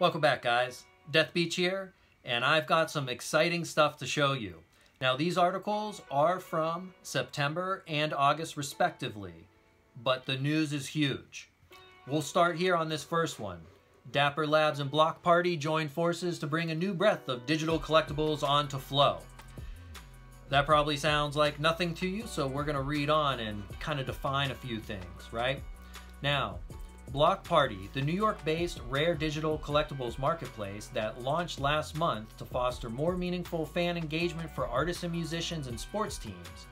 Welcome back, guys. Death Beach here, and I've got some exciting stuff to show you. Now, these articles are from September and August, respectively, but the news is huge. We'll start here on this first one. Dapper Labs and Block Party join forces to bring a new breath of digital collectibles onto Flow. That probably sounds like nothing to you, so we're going to read on and kind of define a few things, right? Now, Block Party, the New York based rare digital collectibles marketplace that launched last month to foster more meaningful fan engagement for artists and musicians and sports teams,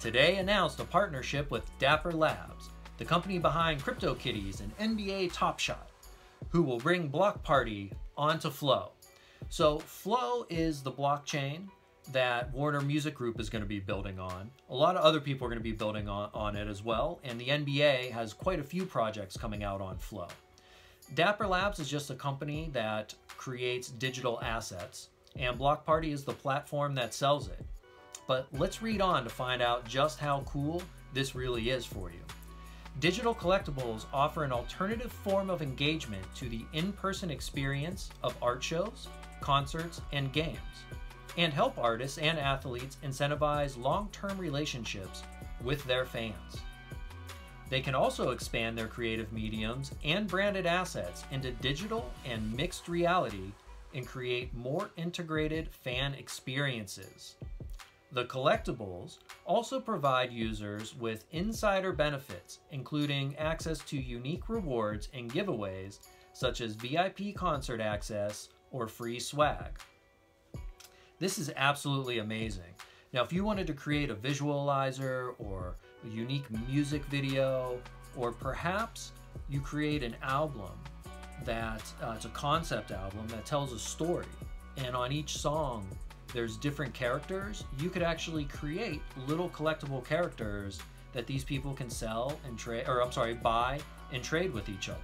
today announced a partnership with Dapper Labs, the company behind CryptoKitties and NBA Top Shot, who will bring Block Party onto Flow. So, Flow is the blockchain that Warner Music Group is going to be building on. A lot of other people are going to be building on, on it as well, and the NBA has quite a few projects coming out on Flow. Dapper Labs is just a company that creates digital assets, and Block Party is the platform that sells it. But let's read on to find out just how cool this really is for you. Digital collectibles offer an alternative form of engagement to the in person experience of art shows, concerts, and games and help artists and athletes incentivize long term relationships with their fans. They can also expand their creative mediums and branded assets into digital and mixed reality and create more integrated fan experiences. The collectibles also provide users with insider benefits, including access to unique rewards and giveaways such as VIP concert access or free swag. This is absolutely amazing. Now, if you wanted to create a visualizer or a unique music video, or perhaps you create an album that uh, it's a concept album that tells a story, and on each song there's different characters, you could actually create little collectible characters that these people can sell and trade, or I'm sorry, buy and trade with each other.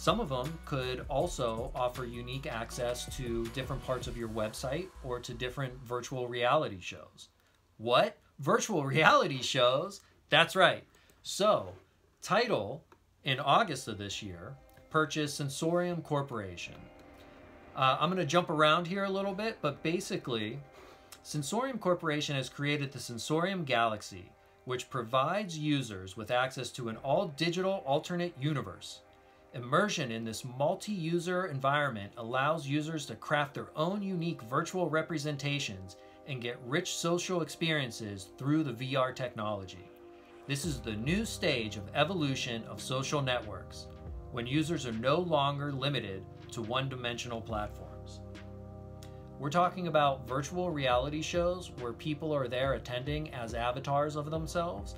Some of them could also offer unique access to different parts of your website or to different virtual reality shows. What? Virtual reality shows? That's right. So, Tidal, in August of this year, purchased Sensorium Corporation. Uh, I'm going to jump around here a little bit, but basically, Sensorium Corporation has created the Sensorium Galaxy, which provides users with access to an all digital alternate universe. Immersion in this multi-user environment allows users to craft their own unique virtual representations and get rich social experiences through the VR technology. This is the new stage of evolution of social networks, when users are no longer limited to one-dimensional platforms. We're talking about virtual reality shows where people are there attending as avatars of themselves,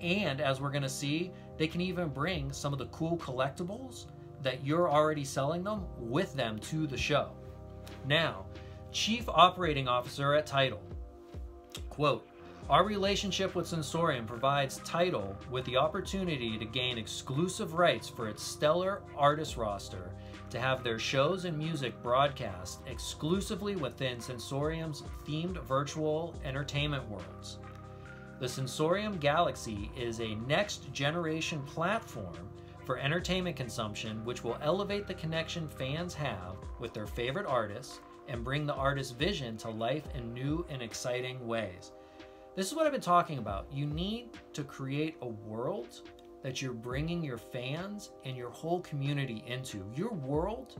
and as we're going to see, they can even bring some of the cool collectibles that you're already selling them with them to the show. Now, Chief Operating Officer at Tidal. quote, our relationship with Sensorium provides Tidal with the opportunity to gain exclusive rights for its stellar artist roster to have their shows and music broadcast exclusively within Sensorium's themed virtual entertainment worlds. The Sensorium Galaxy is a next generation platform for entertainment consumption which will elevate the connection fans have with their favorite artists and bring the artist's vision to life in new and exciting ways. This is what I've been talking about. You need to create a world that you're bringing your fans and your whole community into. Your world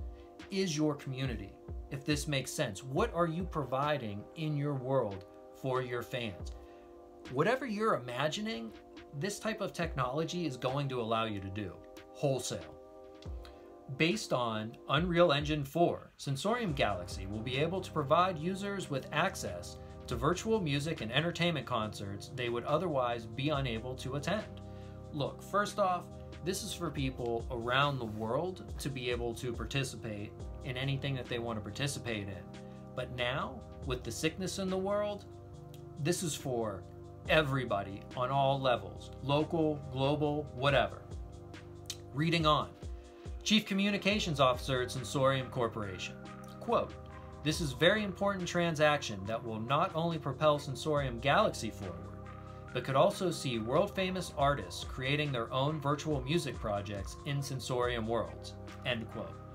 is your community, if this makes sense. What are you providing in your world for your fans? Whatever you're imagining, this type of technology is going to allow you to do wholesale. Based on Unreal Engine 4, Sensorium Galaxy will be able to provide users with access to virtual music and entertainment concerts they would otherwise be unable to attend. Look, first off, this is for people around the world to be able to participate in anything that they want to participate in. But now, with the sickness in the world, this is for everybody on all levels local, global, whatever. Reading on Chief Communications Officer at Sensorium Corporation. Quote, this is very important transaction that will not only propel Sensorium Galaxy forward, but could also see world famous artists creating their own virtual music projects in Sensorium worlds. End quote.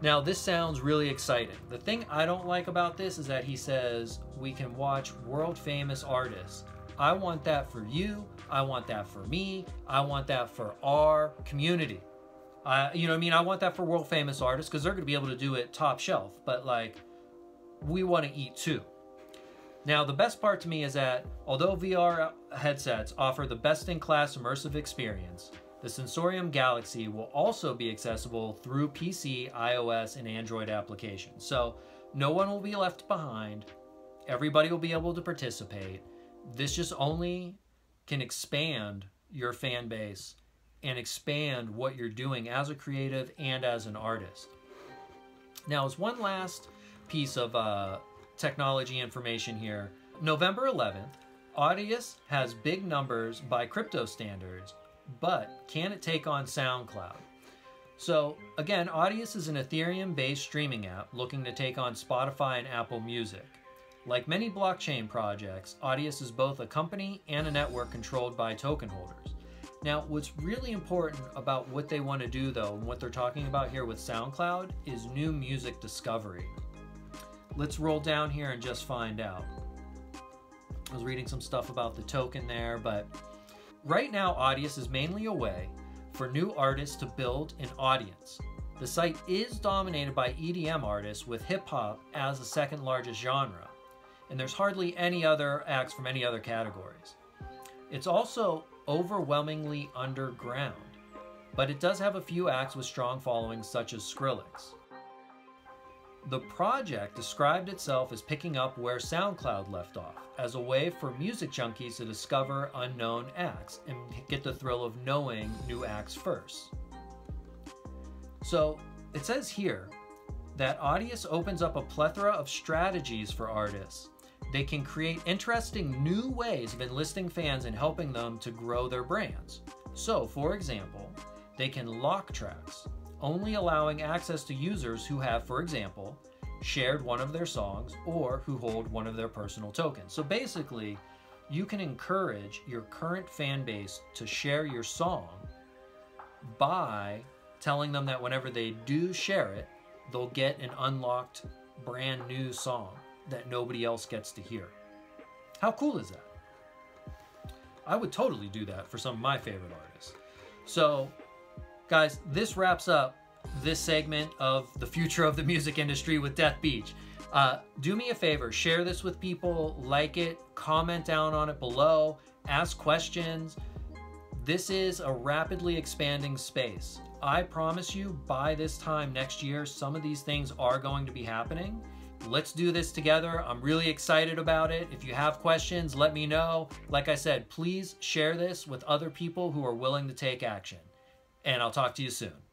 Now, this sounds really exciting. The thing I don't like about this is that he says we can watch world famous artists. I want that for you. I want that for me. I want that for our community. I, you know, what I mean, I want that for world famous artists because they're going to be able to do it top shelf. But like, we want to eat too. Now, the best part to me is that although VR headsets offer the best in class immersive experience, the Sensorium Galaxy will also be accessible through PC, iOS, and Android applications. So no one will be left behind. Everybody will be able to participate. This just only can expand your fan base and expand what you're doing as a creative and as an artist. Now, as one last piece of uh, technology information here, November 11th, Audius has big numbers by crypto standards but can it take on SoundCloud? So again, Audius is an Ethereum-based streaming app looking to take on Spotify and Apple Music. Like many blockchain projects, Audius is both a company and a network controlled by token holders. Now, what's really important about what they want to do though, and what they're talking about here with SoundCloud, is new music discovery. Let's roll down here and just find out. I was reading some stuff about the token there, but Right now, Audius is mainly a way for new artists to build an audience. The site is dominated by EDM artists with hip hop as the second largest genre, and there's hardly any other acts from any other categories. It's also overwhelmingly underground, but it does have a few acts with strong followings such as Skrillex. The project described itself as picking up where SoundCloud left off, as a way for music junkies to discover unknown acts and get the thrill of knowing new acts first. So it says here that Audius opens up a plethora of strategies for artists. They can create interesting new ways of enlisting fans and helping them to grow their brands. So, for example, they can lock tracks, only allowing access to users who have, for example, shared one of their songs or who hold one of their personal tokens. So basically, you can encourage your current fan base to share your song by telling them that whenever they do share it, they'll get an unlocked brand new song that nobody else gets to hear. How cool is that? I would totally do that for some of my favorite artists. So Guys, this wraps up this segment of the future of the music industry with Death Beach. Uh, do me a favor, share this with people, like it, comment down on it below, ask questions. This is a rapidly expanding space. I promise you, by this time next year, some of these things are going to be happening. Let's do this together. I'm really excited about it. If you have questions, let me know. Like I said, please share this with other people who are willing to take action and I'll talk to you soon.